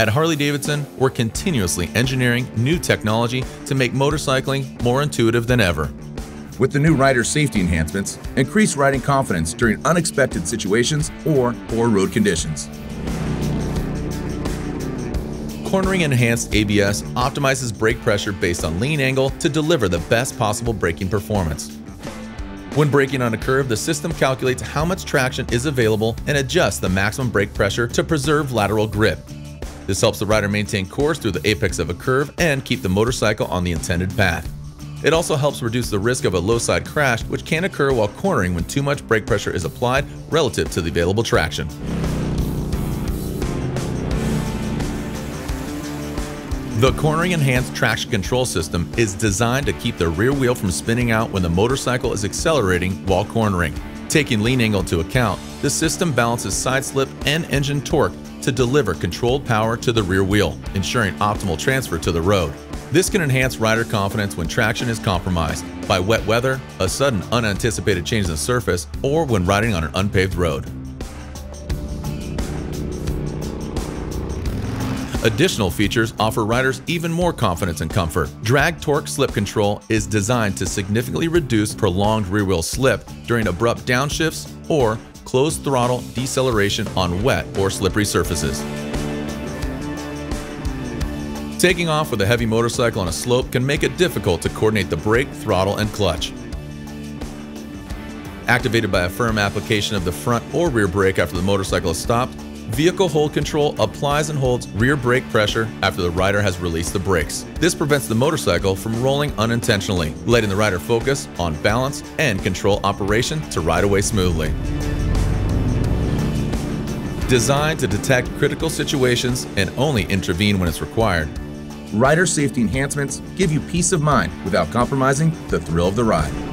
At Harley Davidson, we're continuously engineering new technology to make motorcycling more intuitive than ever. With the new rider safety enhancements, increase riding confidence during unexpected situations or poor road conditions. Cornering Enhanced ABS optimizes brake pressure based on lean angle to deliver the best possible braking performance. When braking on a curve, the system calculates how much traction is available and adjusts the maximum brake pressure to preserve lateral grip. This helps the rider maintain course through the apex of a curve and keep the motorcycle on the intended path. It also helps reduce the risk of a low side crash, which can occur while cornering when too much brake pressure is applied relative to the available traction. The Cornering Enhanced Traction Control System is designed to keep the rear wheel from spinning out when the motorcycle is accelerating while cornering. Taking lean angle into account, the system balances side slip and engine torque to deliver controlled power to the rear wheel, ensuring optimal transfer to the road. This can enhance rider confidence when traction is compromised by wet weather, a sudden unanticipated change in the surface, or when riding on an unpaved road. Additional features offer riders even more confidence and comfort. Drag torque slip control is designed to significantly reduce prolonged rear wheel slip during abrupt downshifts or closed throttle deceleration on wet or slippery surfaces. Taking off with a heavy motorcycle on a slope can make it difficult to coordinate the brake, throttle, and clutch. Activated by a firm application of the front or rear brake after the motorcycle is stopped, Vehicle hold control applies and holds rear brake pressure after the rider has released the brakes. This prevents the motorcycle from rolling unintentionally, letting the rider focus on balance and control operation to ride away smoothly. Designed to detect critical situations and only intervene when it's required, Rider safety enhancements give you peace of mind without compromising the thrill of the ride.